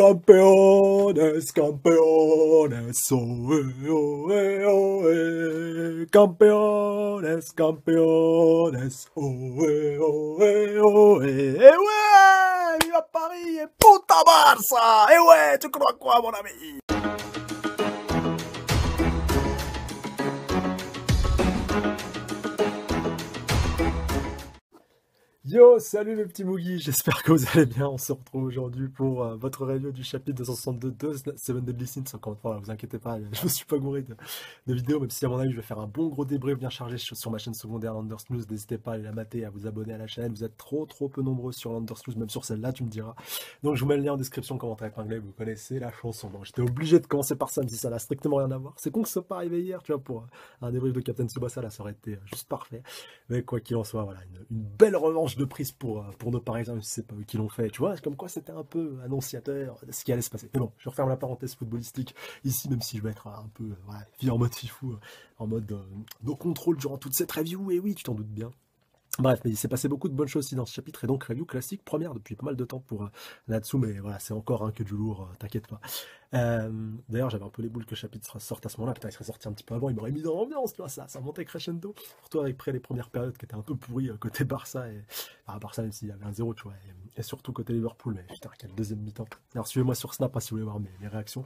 Campeones, campeones, oe, oe, oe. Campeones, campeones, oe, oe, oe. ¡Ewe! ¡Viva París! ¡Puta Barça! ¡Ewe! ¡Chucroacua, mon ami! Yo, salut les petits Moogies, j'espère que vous allez bien. On se retrouve aujourd'hui pour euh, votre review du chapitre 262 de Seven Deadly Sins. Encore une fois, vous inquiétez pas, je me suis pas gouré de, de vidéos, même si à mon avis je vais faire un bon gros débrief bien chargé sur ma chaîne secondaire Landers News. N'hésitez pas à aller la mater, à vous abonner à la chaîne. Vous êtes trop trop peu nombreux sur Landers News, même sur celle-là, tu me diras. Donc je vous mets le lien en description, commentaire épinglé, vous connaissez la chanson. J'étais obligé de commencer par ça, même si ça n'a strictement rien à voir. C'est con que ce soit pas arrivé hier, tu vois, pour un débrief de Captain Tsubasa, ça aurait été juste parfait. Mais quoi qu'il en soit, voilà, une, belle revanche de pour euh, pour nos Parisiens, sais pas eux qui l'ont fait, tu vois, comme quoi c'était un peu annonciateur de ce qui allait se passer. Mais bon, je referme la parenthèse footballistique ici, même si je vais être un peu, en mode fifou, en mode euh, no contrôle durant toute cette review, et oui, tu t'en doutes bien. Bref, mais il s'est passé beaucoup de bonnes choses aussi dans ce chapitre, et donc review classique, première depuis pas mal de temps pour euh, Natsu, mais voilà, c'est encore un que du lourd, euh, t'inquiète pas. Euh, D'ailleurs, j'avais un peu les boules que le chapitre sorte à ce moment-là, putain, il serait sorti un petit peu avant, il m'aurait mis dans l'ambiance, tu vois, ça, ça montait crescendo, surtout avec près les premières périodes qui étaient un peu pourries euh, côté Barça, et enfin, Barça même s'il y avait un zéro, tu vois, et, surtout côté Liverpool, mais putain, quel deuxième mi-temps. Alors suivez-moi sur Snap hein, si vous voulez voir mes, réactions.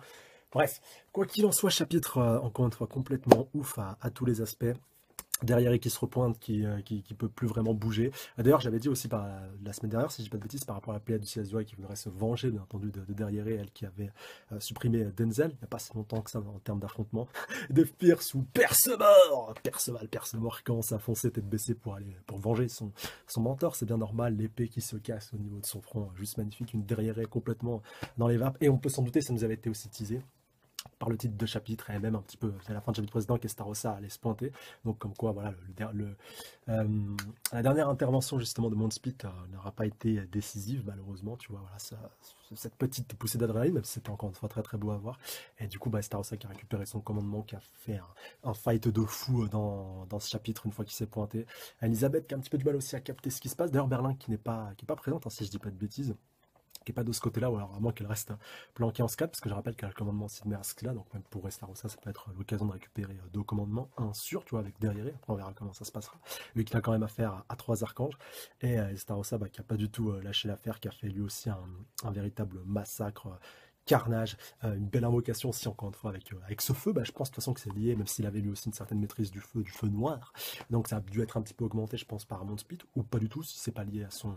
Bref, quoi qu'il en soit, chapitre, encore une fois, complètement ouf à tous les aspects derrière qui se repointe, qui, euh, qui, qui, peut plus vraiment bouger. D'ailleurs, j'avais dit aussi par la, semaine dernière, si je dis pas de bêtises, par rapport à la Pléiade du CSUI qui voudrait se venger, bien entendu, de, de derrière elle qui avait euh, supprimé Denzel, il n'y a pas si longtemps que ça en termes d'affrontement, de Pierce ou Percemort Perceval, Percemort quand ça foncé tête baissée pour aller pour venger son, son mentor, c'est bien normal, l'épée qui se casse au niveau de son front, juste magnifique, une derrière complètement dans les vapes, et on peut s'en douter, ça nous avait été aussi teasé le titre de chapitre et même un petit peu à la fin du chapitre précédent qu'Estarossa allait se pointer. Donc comme quoi voilà le, le euh, la dernière intervention justement de Mondspit euh, n'aura pas été décisive malheureusement. Tu vois voilà cette petite poussée d'adrénaline même c'était encore une fois très très beau à voir. Et du coup bah, Estarossa qui a récupéré son commandement qui a fait un, fight de fou dans, dans ce chapitre une fois qu'il s'est pointé. Elisabeth qui a un petit peu du mal aussi à capter ce qui se passe. D'ailleurs Berlin qui n'est pas qui est pas présente hein, si je dis pas de bêtises qui n'est pas de ce côté-là, ou alors vraiment qu'elle reste planquée en SCAD, parce que je rappelle qu'elle a le commandement de là, donc même pour Restarossa, ça peut être l'occasion de récupérer deux commandements, un sur, tu vois, avec derrière, après on verra comment ça se passera, vu qu'il a quand même affaire à, trois archanges, et euh, Starossa, bah, qui n'a pas du tout euh, lâché l'affaire, qui a fait lui aussi un, véritable massacre, euh, carnage, euh, une belle invocation aussi encore une fois avec, euh, avec ce feu, bah, je pense de toute façon que c'est lié, même s'il avait lui aussi une certaine maîtrise du feu, du feu noir, donc ça a dû être un petit peu augmenté je pense par Speed, ou pas du tout, si c'est pas lié à son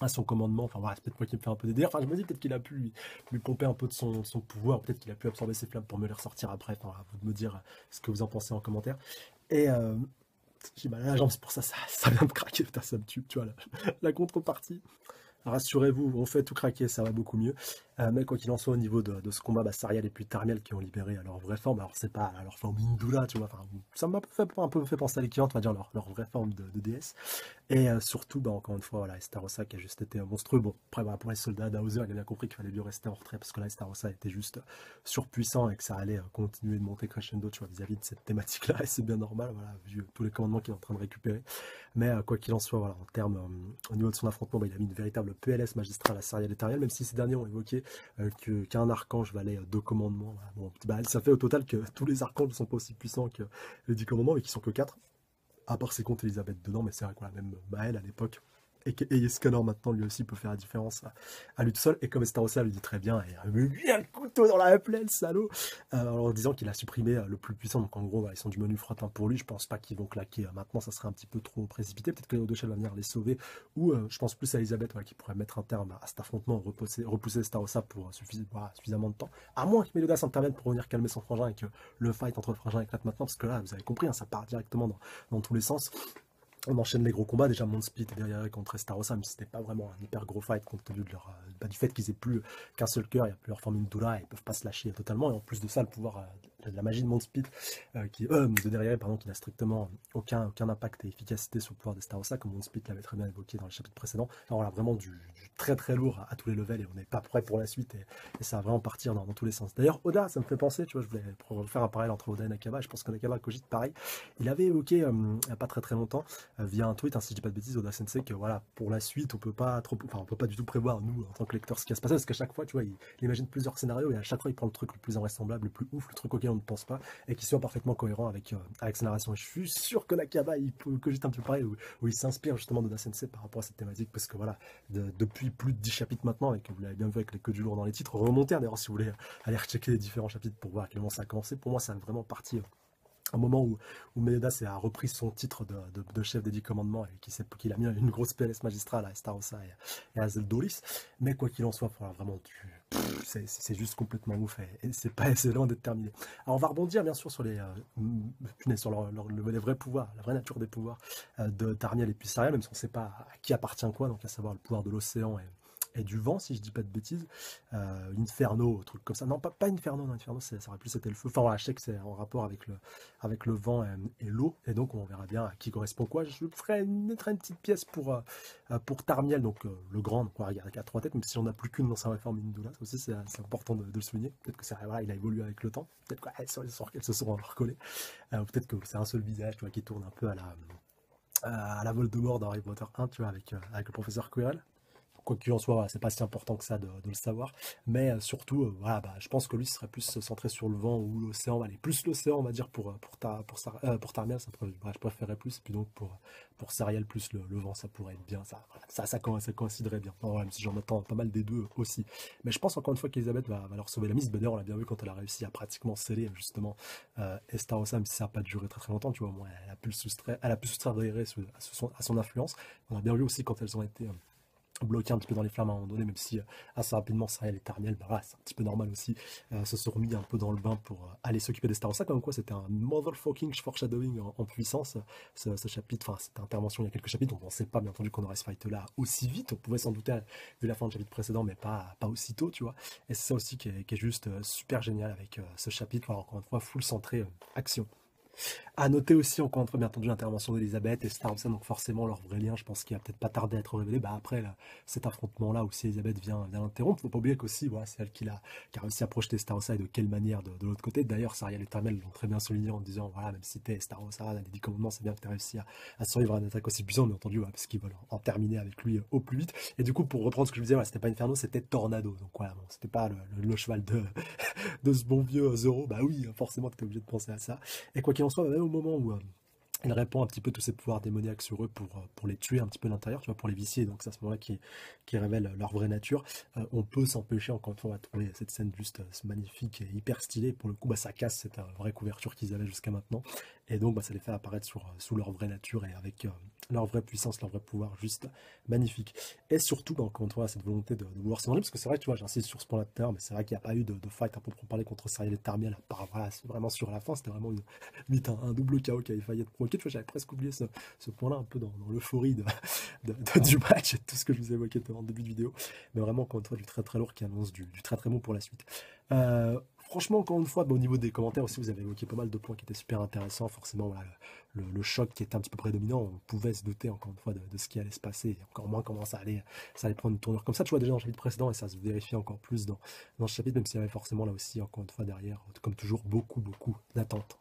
à son commandement. Enfin voilà, c'est peut-être moi qui me fait un peu des. Enfin, je me dis peut-être qu'il a pu lui, pomper un peu de son, pouvoir, peut-être qu'il a pu absorber ses flammes pour me les ressortir après. Enfin, à vous de me dire ce que vous en pensez en commentaire. Et euh, j'ai mal à la pour ça, ça, vient de craquer, putain, ça me tue, tu vois, la contrepartie. Rassurez-vous, on fait tout craquer, ça va beaucoup mieux. Euh, mais quoi qu'il en soit, au niveau de, ce combat, bah, Sariel et puis Tarmiel qui ont libéré leur vraie forme. Alors, c'est pas leur forme Indula, tu vois. Ça m'a fait, un peu fait penser à l'équivalent, on va dire, leur, leur vraie forme de, de déesse. Et euh, surtout, bah, encore une fois, voilà, Estarossa qui a juste été monstrueux. Bon, après, bah, pour les soldats d'Hauser, il a bien compris qu'il fallait lui rester en retrait parce que là, Estarossa était juste surpuissant et que ça allait euh, continuer de monter crescendo, tu vois, vis-à-vis -vis de cette thématique-là. Et c'est bien normal, voilà, vu tous les commandements qu'il est en train de récupérer. Mais euh, quoi qu'il en soit, voilà, en termes, euh, au niveau de son affrontement, bah, il a mis une véritable PLS magistrale à Sariel et Tariel, même si ces derniers ont évoqué que qu'un archange valait deux commandements. Bon, bah, ça fait au total que tous les archanges ne sont pas aussi puissants que les dix commandements, mais qui sont que quatre. À part ses comptes Elisabeth dedans, mais c'est vrai quoi, même Maël à l'époque, et que Scanner maintenant lui aussi peut faire la différence à, lui tout seul. Et comme Estarossa le dit très bien, et met bien le couteau dans la plaie, salaud, euh, en disant qu'il a supprimé euh, le plus puissant. Donc en gros, ils sont du menu frottin pour lui. Je pense pas qu'ils vont claquer. Euh, maintenant, ça serait un petit peu trop précipité. Peut-être que Odochel va venir les sauver. Ou euh, je pense plus à Elisabeth qui pourrait mettre un terme à cet affrontement, repousser, repousser Starossa pour suffisamment de temps. À moins que Melodas intervienne pour venir calmer son frangin et que le fight entre le frangin éclate maintenant. Parce que là, vous avez compris, hein, ça part directement dans tous les sens on enchaîne les gros combats. Déjà, Speed est derrière contre Estarossa, mais c'était pas vraiment un hyper gros fight compte tenu leur, bah, du fait qu'ils aient plus qu'un seul cœur, il n'y a plus leur forme Doula, ils peuvent pas se lâcher totalement. Et en plus de ça, le pouvoir, euh, la magie de Mondspeed, euh, qui, euh, de derrière, pardon, qui n'a strictement aucun, aucun impact et efficacité sur le pouvoir d'Estarossa, comme Mondspeed l'avait très bien évoqué dans le chapitre précédent. Alors là, vraiment du, très très lourd à, tous les levels et on n'est pas prêt pour la suite et, ça va vraiment partir dans, tous les sens. D'ailleurs, Oda, ça me fait penser, tu vois, je voulais faire un parallèle entre Oda et Nakaba, je pense que Nakaba cogite pareil. Il avait évoqué, euh, il n'y a pas très très longtemps, via un tweet, hein, si je dis pas de bêtises, Oda Sensei, que voilà, pour la suite, on peut pas trop, enfin, on peut pas du tout prévoir, nous, en tant que lecteurs, ce qui va se passer, parce qu'à chaque fois, tu vois, il, il, imagine plusieurs scénarios et à chaque fois, il prend le truc le plus invraisemblable, le plus ouf, le truc auquel on ne pense pas et qui soit parfaitement cohérent avec, euh, avec sa narration. Je suis sûr que Nakaba, il peut juste un peu pareil, où, il s'inspire justement de Sensei par rapport à cette thématique, parce que voilà, depuis plus de 10 chapitres maintenant, et que vous l'avez bien vu avec les queues du lourd dans les titres, remontez hein, d'ailleurs si vous voulez aller rechecker les différents chapitres pour voir moment ça a commencé. Pour moi, ça a vraiment parti euh, un moment où, où a repris son titre de, chef des dix commandements et qu'il a mis une grosse PLS magistrale à Estarossa et, à Zeldoris. Mais quoi qu'il en soit, vraiment, c'est juste complètement ouf et, c'est pas loin d'être terminé. Alors on va rebondir bien sûr sur les euh, sur le, les vrais pouvoirs, la vraie nature des pouvoirs euh, de Tarniel et puis Sariel, même si on ne sait pas à qui appartient quoi, donc à savoir le pouvoir de l'océan et et du vent, si je dis pas de bêtises. Euh, Inferno, truc comme ça. Non, pas, Inferno, Inferno, ça aurait plus été le feu. Enfin voilà, je sais que c'est en rapport avec le, vent et, l'eau, et donc on verra bien à qui correspond quoi. Je ferai une, une petite pièce pour, euh, pour Tarmiel, donc euh, le grand, donc il y a trois têtes, même si on n'a plus qu'une dans sa réforme Indula, ça aussi c'est important de, le souligner. Peut-être que c'est voilà, il a évolué avec le temps, peut-être qu'elles se sont recollées, peut-être que c'est un seul visage qui tourne un peu à la à la Voldemort dans Harry Potter 1, tu vois, avec, avec le professeur Quirrell quoi qu'il en soit, c'est pas si important que ça de, le savoir. Mais euh, surtout, euh, voilà, bah, je pense que lui serait plus centré sur le vent ou l'océan. Allez, plus l'océan, on va dire, pour, pour, ta, pour, ça je préférerais plus. Et puis donc, pour, pour plus le, vent, ça pourrait être bien. Ça, ça, ça, coïnciderait bien. même si j'en attends pas mal des deux aussi. Mais je pense encore une fois qu'Elisabeth va, va, leur sauver la mise. Benner, on l'a bien vu quand elle a réussi à pratiquement sceller, justement, euh, même si ça n'a pas duré très très longtemps, tu vois, elle a pu le soustraire, elle a pu soustraire à, son, à son influence. On a bien vu aussi quand elles ont été bloqué un petit peu dans les flammes à un moment donné, même si euh, assez rapidement Sariel et Tarniel, bah c'est un petit peu normal aussi, euh, se sont remis un peu dans le bain pour euh, aller s'occuper des stars. Ça, comme quoi, c'était un motherfucking foreshadowing en, puissance, ce, chapitre, enfin, cette intervention il y a quelques chapitres, on ne sait pas bien entendu qu'on aurait ce fight-là aussi vite, on pouvait s'en douter vu la fin du chapitre précédent, mais pas, pas aussitôt, tu vois. Et c'est ça aussi qui est, juste super génial avec ce chapitre, encore une fois, full centré action. À noter aussi, encore une bien entendu, l'intervention d'Elisabeth et Starossa, donc forcément leur vrai lien, je pense qu'il va peut-être pas tarder à être révélé. Bah après cet affrontement-là, où si Elisabeth vient, vient l'interrompre, faut pas oublier qu'aussi, voilà, c'est elle qui a, qui a réussi à projeter Starossa et de quelle manière de, l'autre côté. D'ailleurs, Sariel et Tarmel l'ont très bien souligné en disant, voilà, même si t'es Starossa, elle a dit commandements, c'est bien que tu as réussi à, survivre à une attaque aussi puissante, bien entendu, parce qu'ils veulent en terminer avec lui au plus vite. Et du coup, pour reprendre ce que je disais, c'était pas Inferno, c'était Tornado. Donc voilà, c'était pas le, cheval de, de ce bon vieux Zoro. Bah oui, forcément, tu es obligé de penser à ça. Et quoi qu'il en soit, même au moment où euh, il répand un petit peu tous ses pouvoirs démoniaques sur eux pour, euh, pour les tuer un petit peu l'intérieur, tu vois, pour les vicier. Donc c'est à ce moment-là qui, révèle leur vraie nature. Euh, on peut s'empêcher, encore une fois, à trouver cette scène juste magnifique et hyper stylée. Pour le coup, bah, ça casse cette vraie couverture qu'ils avaient jusqu'à maintenant. Et donc, bah, ça les fait apparaître sur, sous leur vraie nature et avec leur vraie puissance, leur vrai pouvoir, juste magnifique. Et surtout, bah, encore une fois, cette volonté de, de vouloir s'en parce que c'est vrai, tu vois, j'insiste sur ce point-là tout mais c'est vrai qu'il n'y a pas eu de, fight à proprement parler contre Sariel et Tarmiel, à part, voilà, vraiment sur la fin, c'était vraiment une, un, double chaos qui avait failli être provoqué. Tu vois, j'avais presque oublié ce, point-là, un peu dans, l'euphorie du match et tout ce que je vous ai évoqué en début de vidéo. Mais vraiment, encore une fois, du très très lourd qui annonce du, du très très bon pour la suite. Euh, franchement, encore une fois, au niveau des commentaires aussi, vous avez évoqué pas mal de points qui étaient super intéressants. Forcément, le, choc qui était un petit peu prédominant, on pouvait se douter encore une fois de, ce qui allait se passer, et encore moins comment ça allait, prendre une tournure comme ça. Tu vois déjà dans le chapitre précédent, et ça se vérifie encore plus dans, dans ce chapitre, même s'il y avait forcément là aussi, encore une fois, derrière, comme toujours, beaucoup, beaucoup d'attentes.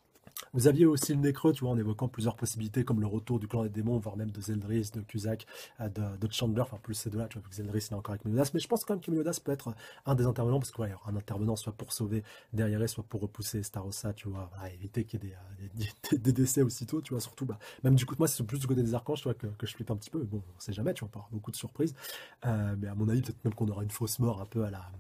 Vous aviez aussi le nez creux, tu vois, en évoquant plusieurs possibilités comme le retour du clan des démons, voire même de Zeldris, de Cusack, euh, de, Chandler, enfin plus ces deux-là, tu vois, que Zeldris est encore avec Meliodas, mais je pense quand même que Meliodas peut être un des intervenants, parce qu'il y aura un intervenant soit pour sauver derrière, soit pour repousser Starossa, tu vois, éviter qu'il y ait euh, des, décès aussitôt, tu vois, surtout, bah, même du coup, moi, c'est plus du côté des archanges, tu vois, que, je flippe un petit peu, bon, on sait jamais, tu vois, pas beaucoup de surprises, euh, mais à mon avis, peut-être même qu'on aura une fausse mort un peu à la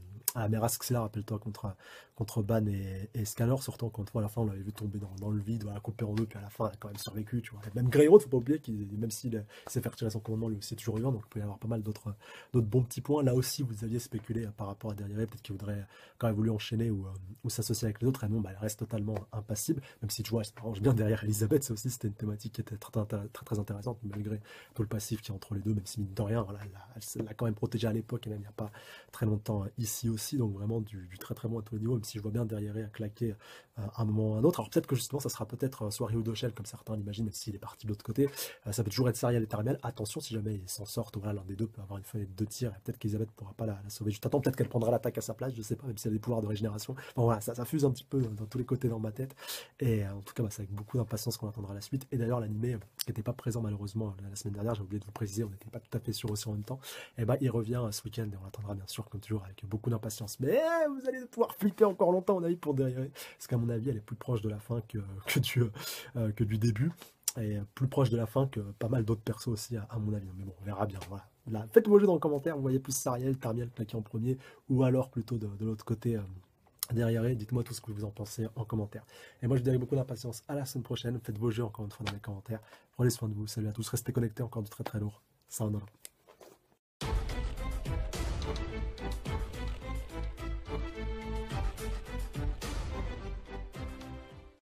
mais Raskela, rappelle-toi, contre, contre Ban et, et Scanner, surtout quand à la fin on l'avait vu tomber dans, dans le vide, voilà, coupé en deux, puis à la fin il a quand même survécu, tu vois. Même Greyroad, faut pas oublier qu'il, même s'il s'est fait retirer son commandement, lui aussi est toujours vivant, donc il peut y avoir pas mal d'autres, bons petits points. Là aussi, vous aviez spéculé euh, par rapport à derrière, peut-être qu'il voudrait quand même voulu enchaîner ou, euh, ou s'associer avec les autres, et bah, elle reste totalement impassible, même si tu vois, elle s'arrange bien derrière Elisabeth, ça aussi c'était une thématique qui était très, très, très, intéressante, malgré tout le passif qui est entre les deux, même si mine de rien, voilà, elle l'a quand même protégé à l'époque, et même il n'y a pas très longtemps euh, ici aussi donc vraiment du, très très bon à tous les même si je vois bien derrière à claquer à un moment ou un autre. Alors peut-être que justement ça sera peut-être soit Ryu Doshel, comme certains l'imaginent, même s'il est parti de l'autre côté. ça peut toujours être Serial et Tarmiel. Attention, si jamais ils s'en sortent, voilà, l'un des deux peut avoir une fenêtre de tir, peut-être qu'Elisabeth pourra pas la, sauver juste à temps, peut-être qu'elle prendra l'attaque à sa place, je sais pas, même si elle a des pouvoirs de régénération. Bon voilà, ça, ça fuse un petit peu dans, tous les côtés dans ma tête. Et en tout cas, bah, c'est avec beaucoup d'impatience qu'on attendra la suite. Et d'ailleurs, l'animé, qui n'était pas présent malheureusement la, semaine dernière, j'ai oublié de vous préciser, on n'était pas tout à fait sûr aussi en même temps, et bah il revient ce week-end et on l'attendra bien sûr, comme toujours, avec beaucoup d'impatience. Mais vous allez pouvoir flipper encore longtemps, mon avis, pour derrière. Parce qu'à avis, elle est plus proche de la fin que, que, du, euh, que du début. Et plus proche de la fin que pas mal d'autres persos aussi, à, mon avis. Mais bon, on verra bien. Voilà. faites vos jeux dans le commentaire. Vous voyez plus Sariel, Tarmiel qui en premier, ou alors plutôt de, l'autre côté. Euh, derrière dites-moi tout ce que vous en pensez en commentaire. Et moi je vous dis beaucoup d'impatience à la semaine prochaine. Faites vos jeux encore une fois dans les commentaires. Prenez soin de vous. Salut à tous. Restez connectés encore du très très lourd. Ça en